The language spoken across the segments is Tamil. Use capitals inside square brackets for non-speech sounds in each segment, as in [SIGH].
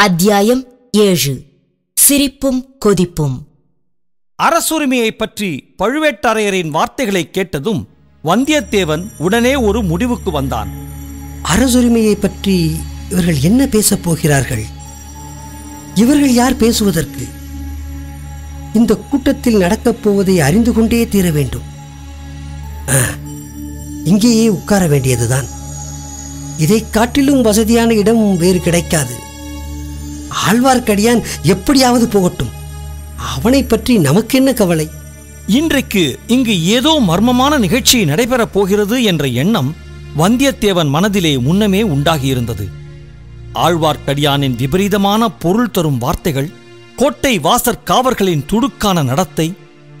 அத்தியாயம் ஏழு. சிரிப்பும் கொதிப்பும். அரசுரிமையைப் பற்றி பழுவேட்டரையரின் வார்த்தைகளை கேட்டதும் வந்தியத்தேவன் உடனே ஒரு முடிவுக்கு வந்தான். அரசுரிமையை பற்றி இவர்கள் என்ன பேசப் போகிறார்கள்? இவர்கள் யார் பேசுவதற்கு? இந்த கூட்டத்தில் நடக்கப் போவதை அறிந்து கொண்டே தீர வேண்டும். இங்கேயே உட்கார வேண்டியதுதான். இதைக் காட்டிலும் வசதியான இடம் வேறு கிடைக்காது. ஆழ்வார்க்கடியான் எப்படியாவது போகட்டும். அவனைப் பற்றி நமக்கென்ன கவலை? இன்றைக்கு இங்கு ஏதோ மர்மமான நிகழ்ச்சி நடைபெறப் போகிறது என்ற எண்ணம் வந்தியத்தேவன் மனதிலே முன்னமே உண்டாகியிருந்தது. ஆழ்வார்க்கடியானின் விபரீதமான பொருள் தரும் வார்த்தைகள் கோட்டை வாசற் காவர்களின் துடுக்கான நடத்தை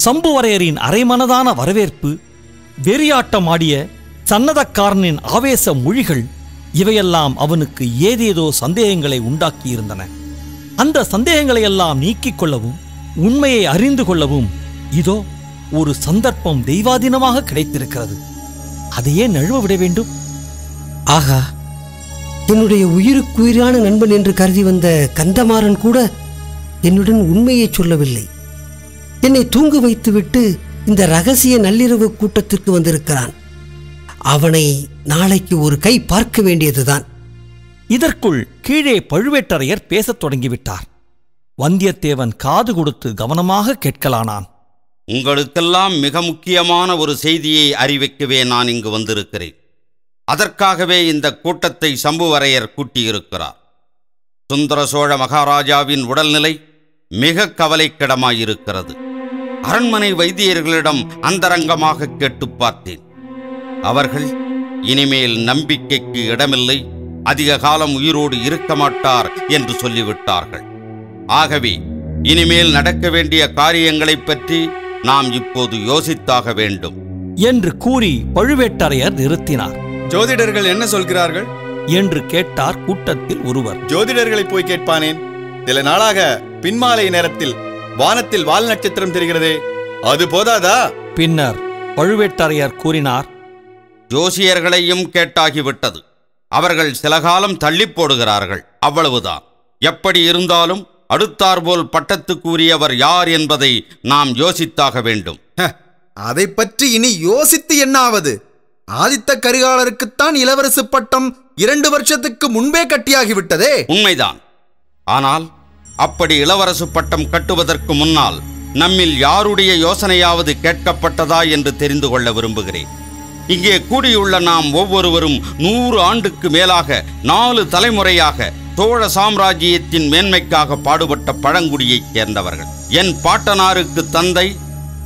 சம்புவரையரின் அரைமனதான வரவேற்பு வெறியாட்டம் ஆடிய சன்னதக்காரனின் ஆவேச மொழிகள் இவையெல்லாம் அவனுக்கு ஏதேதோ சந்தேகங்களை உண்டாக்கியிருந்தன. அந்த சந்தேகங்களையெல்லாம் நீக்கிக் கொள்ளவும் உண்மையை அறிந்து கொள்ளவும் இதோ ஒரு சந்தர்ப்பம் தெய்வாதீனமாக கிடைத்திருக்கிறது. அதையே நழுவ விட வேண்டும். ஆகா என்னுடைய உயிருக்குயிரான நண்பன் என்று கருதி வந்த கந்தமாறன் கூட என்னுடன் உண்மையை சொல்லவில்லை. என்னை தூங்கு வைத்துவிட்டு இந்த ரகசிய நள்ளிரவு கூட்டத்திற்கு வந்திருக்கிறான். அவனை நாளைக்கு ஒரு கை பார்க்க வேண்டியதுதான். இதற்குள் கீழே பழுவேட்டரையர் பேசத் தொடங்கிவிட்டார். வந்தியத்தேவன் காது கொடுத்து கவனமாக கேட்கலானான். உங்களுக்கெல்லாம் மிக முக்கியமான ஒரு செய்தியை அறிவிக்கவே நான் இங்கு வந்திருக்கிறேன். அதற்காகவே இந்த கூட்டத்தை சம்புவரையர் கூட்டியிருக்கிறார். சுந்தர சோழ மகாராஜாவின் உடல்நிலை மிக கவலைக்கிடமாயிருக்கிறது. அரண்மனை வைத்தியர்களிடம் அந்தரங்கமாக கேட்டுப் பார்த்தேன். அவர்கள் இனிமேல் நம்பிக்கைக்கு இடமில்லை. அதிக காலம் உயிரோடு இருக்க மாட்டார் என்று சொல்லிவிட்டார்கள். ஆகவே இனிமேல் நடக்க வேண்டிய காரியங்களைப் பற்றி நாம் இப்போது யோசித்தாக வேண்டும். என்று கூறி பழுவேட்டரையர் நிறுத்தினார். ஜோதிடர்கள் என்ன சொல்கிறார்கள்? என்று கேட்டார் கூட்டத்தில் ஒருவர். ஜோதிடர்களை போய் கேட்பானேன்? சில நாளாக பின்மாலை நேரத்தில் வானத்தில் வால் நட்சத்திரம் தெரிகிறதே அது போதாதா? பின்னர் பழுவேட்டரையர் கூறினார். ஜோசியர்களையும் கேட்டாகிவிட்டது. அவர்கள் சில காலம் தள்ளி போடுகிறார்கள். அவ்வளவுதான். எப்படி இருந்தாலும் அடுத்தாற்போல் பட்டத்துக்குரியவர் யார் என்பதை நாம் யோசித்தாக வேண்டும். அதை பற்றி இனி யோசித்து என்னாவது? ஆதித்த கரிகாலருக்குத்தான் இளவரசு பட்டம் இரண்டு வருஷத்துக்கு முன்பே கட்டியாகிவிட்டதே. உண்மைதான். ஆனால் அப்படி இளவரசு பட்டம் கட்டுவதற்கு முன்னால் நம்மில் யாருடைய யோசனையாவது கேட்கப்பட்டதா என்று தெரிந்து கொள்ள விரும்புகிறேன். இங்கே கூடியுள்ள நாம் ஒவ்வொருவரும் நூறு ஆண்டுக்கு மேலாக நாலு தலைமுறையாக சோழ சாம்ராஜ்யத்தின் மேன்மைக்காக பாடுபட்ட பழங்குடியைச் சேர்ந்தவர்கள். என் பாட்டனாருக்கு தந்தை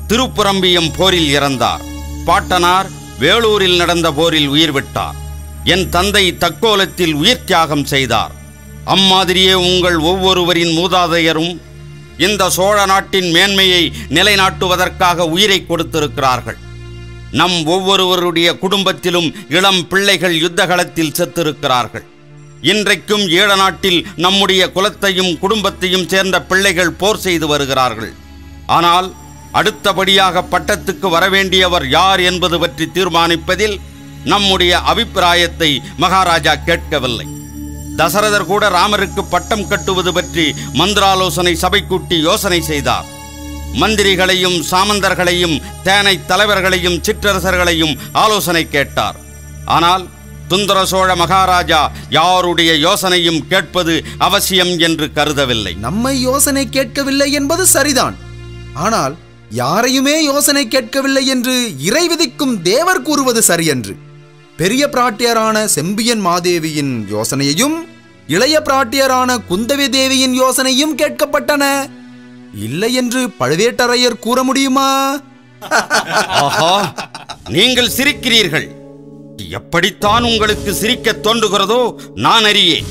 திருப்புரம்பியம் போரில் இறந்தார். பாட்டனார் வேலூரில் நடந்த போரில் உயிர் விட்டார். என் தந்தை தக்கோலத்தில் உயிர் தியாகம் செய்தார். அம்மாதிரியே உங்கள் ஒவ்வொருவரின் மூதாதையரும் இந்த சோழ நாட்டின் மேன்மையை நிலைநாட்டுவதற்காக உயிரை கொடுத்திருக்கிறார்கள். நம் ஒவ்வொருவருடைய குடும்பத்திலும் இளம் பிள்ளைகள் யுத்தகளத்தில் செத்திருக்கிறார்கள். இன்றைக்கும் ஈழ நாட்டில் நம்முடைய குலத்தையும் குடும்பத்தையும் சேர்ந்த பிள்ளைகள் போர் செய்து வருகிறார்கள். ஆனால் அடுத்தபடியாக பட்டத்துக்கு வரவேண்டியவர் யார் என்பது பற்றி தீர்மானிப்பதில் நம்முடைய அபிப்பிராயத்தை மகாராஜா கேட்கவில்லை. தசரதர் கூட ராமருக்கு பட்டம் கட்டுவது பற்றி மந்திராலோசனை சபை கூட்டி யோசனை செய்தார். மந்திரிகளையும் சாமந்தர்களையும் தேனை தலைவர்களையும் சிற்றரசர்களையும் ஆலோசனை கேட்டார். ஆனால் சுந்தர சோழ மகாராஜா யாருடைய யோசனையும் கேட்பது அவசியம் என்று கருதவில்லை. நம்மை யோசனை கேட்கவில்லை என்பது சரிதான். ஆனால் யாரையுமே யோசனை கேட்கவில்லை என்று இறை விதிக்கும் தேவர் கூறுவது சரியன்று. பெரிய பிராட்டியரான செம்பியன் மாதேவியின் யோசனையையும் இளைய பிராட்டியரான குந்தவி தேவியின் யோசனையும் கேட்கப்பட்டன. இல்லை என்று பழுவேட்டரையர் கூற முடியுமா? ஆஹா நீங்கள் சிரிக்கிறீர்கள். எப்படித்தான் உங்களுக்கு சிரிக்க தோன்றுகிறதோ நான் அறியேன்.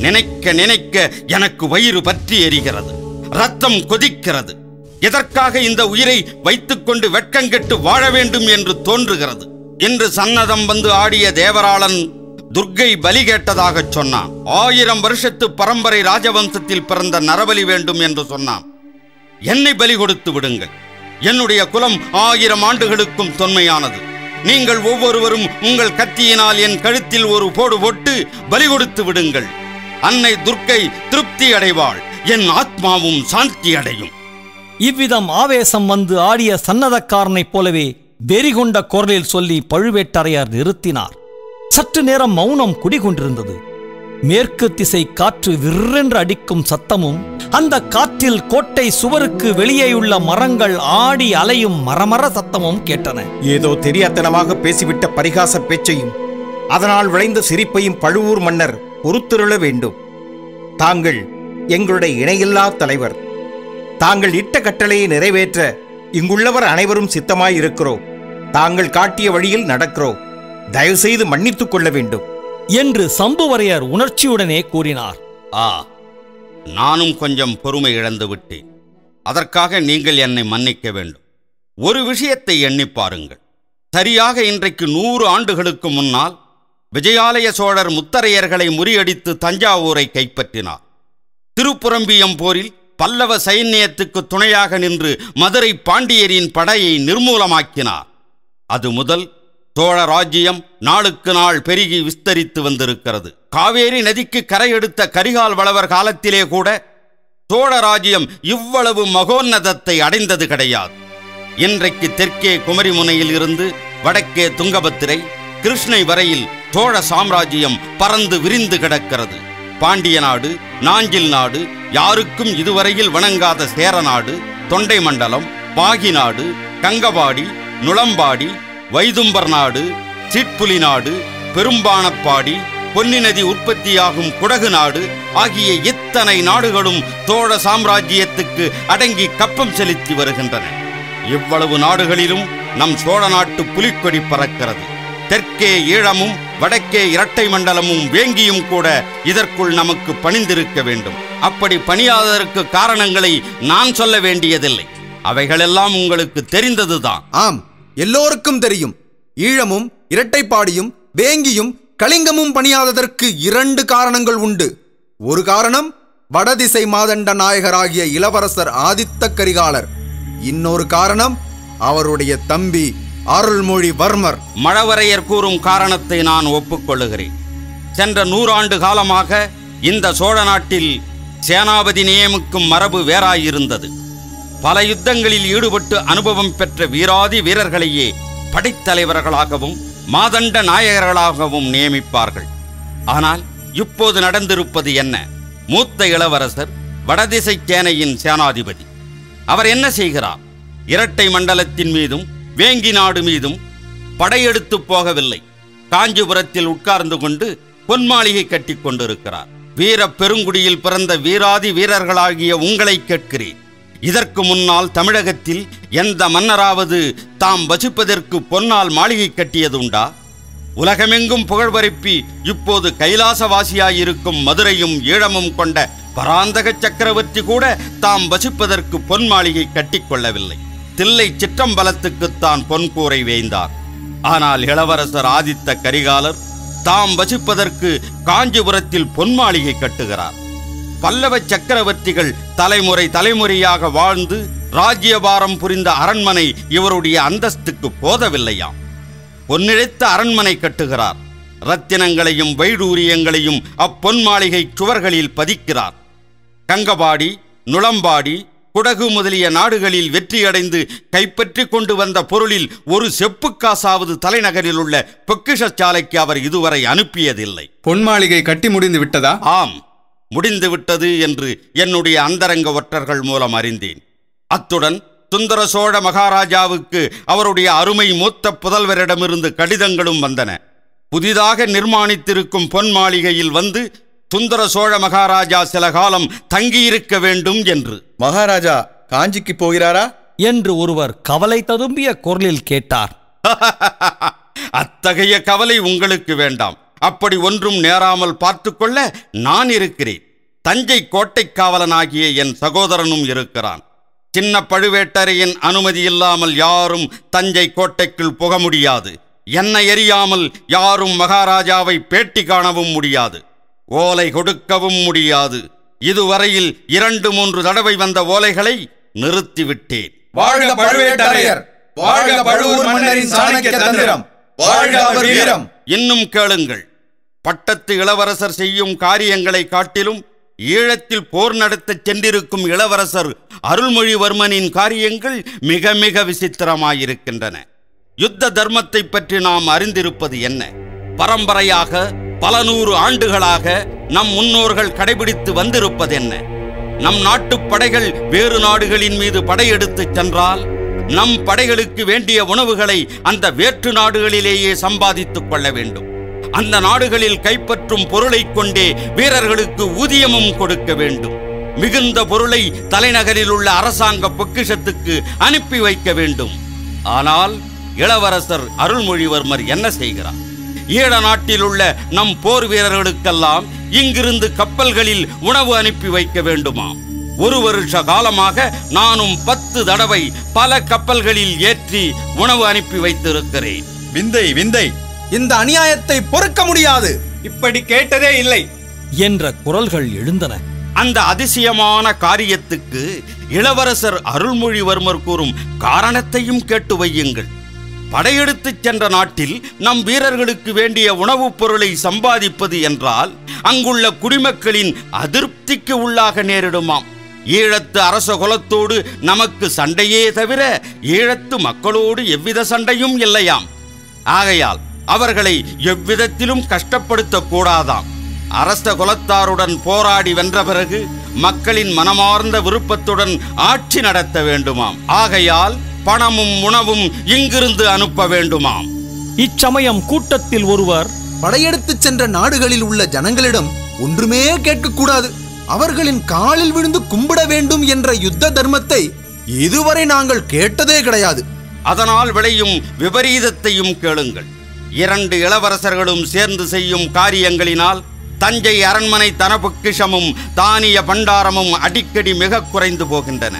நினைக்க நினைக்க எனக்கு வயிறு பற்றி எரிகிறது. ரத்தம் கொதிக்கிறது. எதற்காக இந்த உயிரை வைத்துக்கொண்டு வெட்கங்கெட்டு வாழ வேண்டும் என்று தோன்றுகிறது? என்று சன்னதம் வந்து ஆடிய தேவராளன் துர்க்கை பலி கேட்டதாகச் சொன்னான். ஆயிரம் வருஷத்து பரம்பரை ராஜவம்சத்தில் பிறந்த நரபலி வேண்டும் என்று சொன்னான். என்னை பலி கொடுத்து விடுங்கள். என்னுடைய குலம் ஆயிரம் ஆண்டுகளுக்கும் தொன்மையானது. நீங்கள் ஒவ்வொருவரும் உங்கள் கத்தியினால் என் கழுத்தில் ஒரு போடு போட்டு பலி கொடுத்து விடுங்கள். அன்னை துர்க்கை திருப்தி அடைவாள். என் ஆத்மாவும் சாந்தி அடையும். இவ்விதம் ஆவேசம் வந்து ஆடிய சன்னதக்காரனைப் போலவே வெறிகொண்ட குரலில் சொல்லி பழுவேட்டரையர் நிறுத்தினார். சற்று நேரம் மௌனம் குடிகொண்டிருந்தது. மேற்கு திசை காற்று விற்றென்று அடிக்கும் சத்தமும் அந்த காற்று காற்றில் கோட்டை சுவருக்கு வெளியேயுள்ள மரங்கள் ஆடி அலையும் மரமர சத்தமும் கேட்டன. ஏதோ தெரியாத்தனமாக பேசிவிட்ட பரிகாச பேச்சையும் அதனால் விளைந்த சிரிப்பையும் பழுவூர் மன்னர் பொறுத்திருள வேண்டும். தாங்கள் எங்களுடைய இணையில்லா தலைவர். தாங்கள் இட்ட கட்டளையை நிறைவேற்ற இங்குள்ளவர் அனைவரும் சித்தமாயிருக்கிறோம். தாங்கள் காட்டிய வழியில் நடக்கிறோம் தயவுசெய்து மன்னித்துக் கொள்ள வேண்டும். என்று சம்புவரையர் உணர்ச்சியுடனே கூறினார். ஆ. நானும் கொஞ்சம் பொறுமை இழந்து விட்டேன். அதற்காக நீங்கள் என்னை மன்னிக்க வேண்டும். ஒரு விஷயத்தை எண்ணிப் பாருங்கள். சரியாக இன்றைக்கு நூறு ஆண்டுகளுக்கு முன்னால் விஜயாலய சோழர் முத்தரையர்களை முறியடித்து தஞ்சாவூரை கைப்பற்றினார். திருப்புரம்பியம் போரில் பல்லவ சைன்யத்துக்கு துணையாக நின்று மதுரை பாண்டியரின் படையை நிர்மூலமாக்கினார். அது முதல் சோழ ராஜ்யம் நாளுக்கு நாள் பெருகி விஸ்தரித்து வந்திருக்கிறது. காவேரி நதிக்கு கரையெடுத்த கரிகால் வளவர் காலத்திலே கூட சோழ ராஜ்யம் இவ்வளவு மகோன்னதத்தை அடைந்தது கிடையாது. இன்றைக்கு தெற்கே குமரிமுனையில் இருந்து வடக்கே துங்கபத்திரை கிருஷ்ணை வரையில் சோழ சாம்ராஜ்யம் பறந்து விரிந்து கிடக்கிறது. பாண்டிய நாடு நாஞ்சில் நாடு யாருக்கும் இதுவரையில் வணங்காத சேர நாடு தொண்டை மண்டலம் பாகி நாடு கங்கபாடி நுளம்பாடி வைதும்பர் நாடு சிட்புலி நாடு பெரும்பானப்பாடி பொன்னி நதி உற்பத்தியாகும் குடகு நாடு ஆகிய இத்தனை நாடுகளும் சோழ சாம்ராஜ்யத்துக்கு அடங்கி கப்பம் செலுத்தி வருகின்றன. இவ்வளவு நாடுகளிலும் நம் சோழ நாட்டு புலிக்கொடி பறக்கிறது. தெற்கே ஈழமும் வடக்கே இரட்டை மண்டலமும் வேங்கியும் கூட இதற்குள் நமக்கு பணிந்திருக்க வேண்டும். அப்படி பணியாததற்கு காரணங்களை நான் சொல்ல வேண்டியதில்லை. அவைகளெல்லாம் உங்களுக்கு தெரிந்ததுதான். ஆம். எல்லோருக்கும் தெரியும். ஈழமும் இரட்டைப்பாடியும் வேங்கியும் கலிங்கமும் பணியாததற்கு இரண்டு காரணங்கள் உண்டு. ஒரு காரணம் வடதிசை மாதண்ட நாயகராகிய இளவரசர் ஆதித்த கரிகாலர். இன்னொரு காரணம் அவருடைய தம்பி அருள்மொழிவர்மர். மழவரையர் கூறும் காரணத்தை நான் ஒப்புக்கொள்ளுகிறேன். சென்ற நூறாண்டு காலமாக இந்த சோழ நாட்டில் சேனாபதி நியமிக்கும் மரபு வேறாயிருந்தது. பல யுத்தங்களில் ஈடுபட்டு அனுபவம் பெற்ற வீராதி வீரர்களையே படைத்தலைவர்களாகவும் மாதண்ட நாயகர்களாகவும் நியமிப்பார்கள். ஆனால் இப்போது நடந்திருப்பது என்ன? மூத்த இளவரசர் வடதிசை சேனையின் சேனாதிபதி. அவர் என்ன செய்கிறார்? இரட்டை மண்டலத்தின் மீதும் வேங்கி நாடு மீதும் படையெடுத்து போகவில்லை. காஞ்சிபுரத்தில் உட்கார்ந்து கொண்டு பொன்மாளிகை கட்டிக் கொண்டிருக்கிறார். வீர பெருங்குடியில் பிறந்த வீராதி வீரர்களாகிய உங்களை கேட்கிறேன். இதற்கு முன்னால் தமிழகத்தில் எந்த மன்னராவது தாம் வசிப்பதற்கு பொன்னால் மாளிகை கட்டியதுண்டா? உலகமெங்கும் புகழ் பரப்பி இப்போது கைலாசவாசியாயிருக்கும் மதுரையும் ஈழமும் கொண்ட பராந்தக சக்கரவர்த்தி கூட தாம் வசிப்பதற்கு பொன் மாளிகை கட்டிக்கொள்ளவில்லை தில்லை சிற்றம்பலத்துக்குத்தான் பொன்கூரை வேய்ந்தார். ஆனால் இளவரசர் ஆதித்த கரிகாலர் தாம் வசிப்பதற்கு காஞ்சிபுரத்தில் பொன் மாளிகை கட்டுகிறார். பல்லவ சக்கரவர்த்திகள் தலைமுறை தலைமுறையாக வாழ்ந்து ராஜ்யபாரம் புரிந்த அரண்மனை இவருடைய அந்தஸ்துக்கு போதவில்லையாம் பொன்னிழைத்த அரண்மனை கட்டுகிறார். ரத்தினங்களையும் வைடூரியங்களையும் அப்பொன் மாளிகை சுவர்களில் பதிக்கிறார். கங்கபாடி நுளம்பாடி குடகு முதலிய நாடுகளில் வெற்றியடைந்து கைப்பற்றி கொண்டு வந்த பொருளில் ஒரு செப்புக்காசாவது தலைநகரில் உள்ள பொக்கிஷச்சாலைக்கு அவர் இதுவரை அனுப்பியதில்லை. பொன் மாளிகை கட்டி முடிந்து விட்டதா? ஆம். முடிந்துவிட்டது என்று என்னுடைய அந்தரங்க ஒற்றர்கள் மூலம் அறிந்தேன். அத்துடன் சுந்தர சோழ மகாராஜாவுக்கு அவருடைய அருமை மூத்த புதல்வரிடமிருந்து கடிதங்களும் வந்தன. புதிதாக நிர்மாணித்திருக்கும் பொன் மாளிகையில் வந்து சுந்தர சோழ மகாராஜா சில காலம் தங்கியிருக்க வேண்டும் என்று. மகாராஜா காஞ்சிக்கு போகிறாரா? என்று ஒருவர் கவலை ததும்பிய குரலில் கேட்டார். [LAUGHS] அத்தகைய கவலை உங்களுக்கு வேண்டாம். அப்படி ஒன்றும் நேராமல் பார்த்துக்கொள்ள நான் இருக்கிறேன். தஞ்சை கோட்டை காவலனாகிய என் சகோதரனும் இருக்கிறான். சின்ன பழுவேட்டரையின் அனுமதி இல்லாமல் யாரும் தஞ்சை கோட்டைக்குள் புக முடியாது. என்னை எறியாமல் யாரும் மகாராஜாவை பேட்டி காணவும் முடியாது. ஓலை கொடுக்கவும் முடியாது. இதுவரையில் இரண்டு மூன்று தடவை வந்த ஓலைகளை நிறுத்திவிட்டேன். வாழ்க பழுவேட்டரையர். வாழ்க பழுவூர் மன்னரின் சாணக்கிய தந்திரம். வாழ்க அவர் வீரம். இன்னும் கேளுங்கள். பட்டத்து இளவரசர் செய்யும் காரியங்களை காட்டிலும் ஈழத்தில் போர் நடத்தச் சென்றிருக்கும் இளவரசர் அருள்மொழிவர்மனின் காரியங்கள் மிக மிக விசித்திரமாயிருக்கின்றன. யுத்த தர்மத்தை பற்றி நாம் அறிந்திருப்பது என்ன? பரம்பரையாக பல நூறு ஆண்டுகளாக நம் முன்னோர்கள் கடைபிடித்து வந்திருப்பதென்ன நம் நாட்டுப் படைகள் வேறு நாடுகளின் மீது படையெடுத்துச் சென்றால் நம் படைகளுக்கு வேண்டிய உணவுகளை அந்த வேற்று நாடுகளிலேயே சம்பாதித்துக் கொள்ள வேண்டும். அந்த நாடுகளில் கைப்பற்றும் பொருளைக் கொண்டே வீரர்களுக்கு ஊதியமும் கொடுக்க வேண்டும். மிகுந்த பொருளை தலைநகரில் உள்ள அரசாங்க பொக்கிஷத்துக்கு அனுப்பி வைக்க வேண்டும். ஆனால் இளவரசர் அருள்மொழிவர்மர் என்ன செய்கிறார்? ஈழ நாட்டில் உள்ள நம் போர் வீரர்களுக்கெல்லாம் இங்கிருந்து கப்பல்களில் உணவு அனுப்பி வைக்க வேண்டுமாம் ஒரு வருஷ காலமாக நானும் பத்து தடவை பல கப்பல்களில் ஏற்றி உணவு அனுப்பி வைத்திருக்கிறேன். விந்தை விந்தை! இந்த அநியாயத்தை பொறுக்க முடியாது. இப்படி கேட்டதே இல்லை. என்ற குரல்கள் எழுந்தன. அந்த அதிசயமான காரியத்துக்கு இளவரசர் அருள்மொழிவர்மர் கூறும் காரணத்தையும் கேட்டு வையுங்கள். படையெடுத்துச் சென்ற நாட்டில் நம் வீரர்களுக்கு வேண்டிய உணவுப் பொருளை சம்பாதிப்பது என்றால் அங்குள்ள குடிமக்களின் அதிருப்திக்கு உள்ளாக நேரிடுமாம். ஈழத்து அரச குலத்தோடு நமக்கு சண்டையே தவிர ஈழத்து மக்களோடு எவ்வித சண்டையும் இல்லையாம். ஆகையால் அவர்களை எவ்விதத்திலும் கஷ்டப்படுத்தக் கூடாதாம் அரச குலத்தாருடன் போராடி வென்ற பிறகு மக்களின் மனமார்ந்த விருப்பத்துடன் ஆட்சி நடத்த வேண்டுமாம். ஆகையால் பணமும் உணவும் இங்கிருந்து அனுப்ப வேண்டுமாம். இச்சமயம் கூட்டத்தில் ஒருவர் படையெடுத்துச் சென்ற நாடுகளில் உள்ள ஜனங்களிடம் ஒன்றுமே கேட்கக்கூடாது. அவர்களின் காலில் விழுந்து கும்பிட வேண்டும் என்ற யுத்த தர்மத்தை இதுவரை நாங்கள் கேட்டதே கிடையாது. அதனால் விளையும் விபரீதத்தையும் கேளுங்கள். இரண்டு இளவரசர்களும் சேர்ந்து செய்யும் காரியங்களினால் தஞ்சை அரண்மனை தனபுக்கிஷமும் தானிய பண்டாரமும் அடிக்கடி மிக குறைந்து போகின்றன.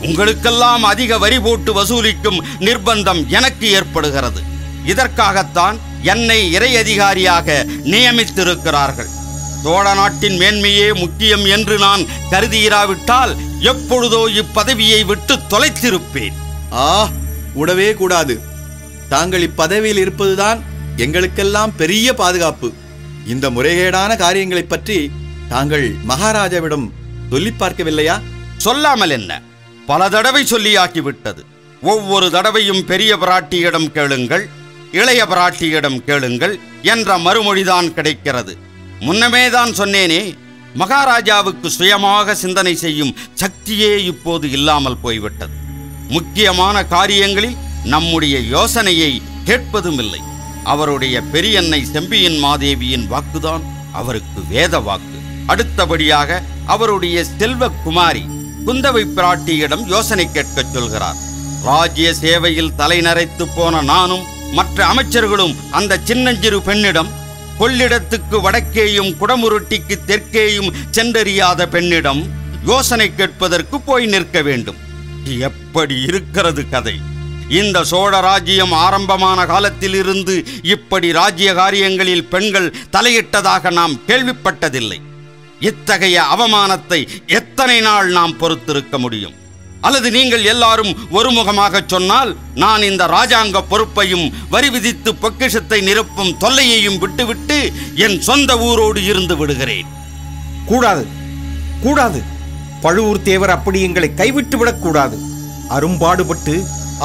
உங்களுக்கெல்லாம் அதிக வரி போட்டு வசூலிக்கும் நிர்பந்தம் எனக்கு ஏற்படுகிறது. இதற்காகத்தான் என்னை இறை அதிகாரியாக நியமித்திருக்கிறார்கள். சோழ நாட்டின் மேன்மையே முக்கியம் என்று நான் கருதியிராவிட்டால் எப்பொழுதோ இப்பதவியை விட்டு தொலைத்திருப்பேன். ஆ உடவே கூடாது. தாங்கள் இப்பதவியில் இருப்பதுதான் எங்களுக்கெல்லாம் பெரிய பாதுகாப்பு. இந்த முறைகேடான காரியங்களைப் பற்றி தாங்கள் மகாராஜாவிடம் சொல்லி பார்க்கவில்லையா? சொல்லாமல் என்ன? பல தடவை சொல்லியாக்கிவிட்டது ஒவ்வொரு தடவையும் பெரிய பிராட்டியிடம் கேளுங்கள் இளைய பிராட்டியிடம் கேளுங்கள் என்ற மறுமொழிதான் கிடைக்கிறது. முன்னமேதான் சொன்னேனே மகாராஜாவுக்கு சுயமாக சிந்தனை செய்யும் சக்தியே இப்போது இல்லாமல் போய்விட்டது. முக்கியமான காரியங்களில் நம்முடைய யோசனையை கேட்பதும் இல்லை அவருடைய பெரியன்னை செம்பியன் மாதேவியின் வாக்குதான் அவருக்கு வேத வாக்கு. அடுத்தபடியாக அவருடைய செல்வ குமாரி குந்தவை பிராட்டியிடம் யோசனை கேட்கச் சொல்கிறார். ராஜ்ய சேவையில் தலைநரைத்து போன நானும் மற்ற அமைச்சர்களும் அந்த சின்னஞ்சிறு பெண்ணிடம் கொள்ளிடத்துக்கு வடக்கேயும் குடமுருட்டிக்கு தெற்கேயும் சென்றறியாத பெண்ணிடம் யோசனை கேட்பதற்கு போய் நிற்க வேண்டும். எப்படி இருக்கிறது கதை? இந்த சோழ ராஜ்யம் ஆரம்பமான காலத்திலிருந்து இப்படி ராஜ்ய காரியங்களில் பெண்கள் தலையிட்டதாக நாம் கேள்விப்பட்டதில்லை. இத்தகைய அவமானத்தை எத்தனை நாள் நாம் பொறுத்திருக்க முடியும்? அல்லது நீங்கள் எல்லாரும் ஒருமுகமாக சொன்னால் நான் இந்த ராஜாங்க பொறுப்பையும் வரி விதித்து பொக்கிஷத்தை நிரப்பும் தொல்லையையும் விட்டுவிட்டு என் சொந்த ஊரோடு இருந்து விடுகிறேன். கூடாது கூடாது. பழுவூர் தேவர் அப்படி எங்களை கைவிட்டு விடக்கூடாது. அரும்பாடுபட்டு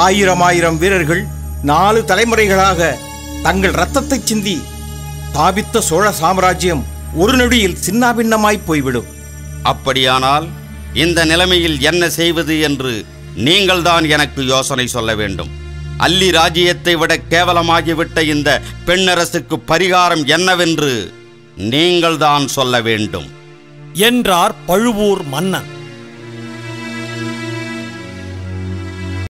ஆயிரம் ஆயிரம் வீரர்கள் நாலு தலைமுறைகளாக தங்கள் இரத்தத்தை சிந்தி தாபித்த சோழ சாம்ராஜ்யம் ஒரு நொடியில் சின்னாபின்னமாய் போய்விடும். அப்படியானால் இந்த நிலைமையில் என்ன செய்வது என்று நீங்கள்தான் எனக்கு யோசனை சொல்ல வேண்டும். அல்லி ராஜ்யத்தை விட கேவலமாகிவிட்ட இந்த பெண்ணரசுக்கு பரிகாரம் என்னவென்று நீங்கள்தான் சொல்ல வேண்டும். என்றார் பழுவூர் மன்னன்.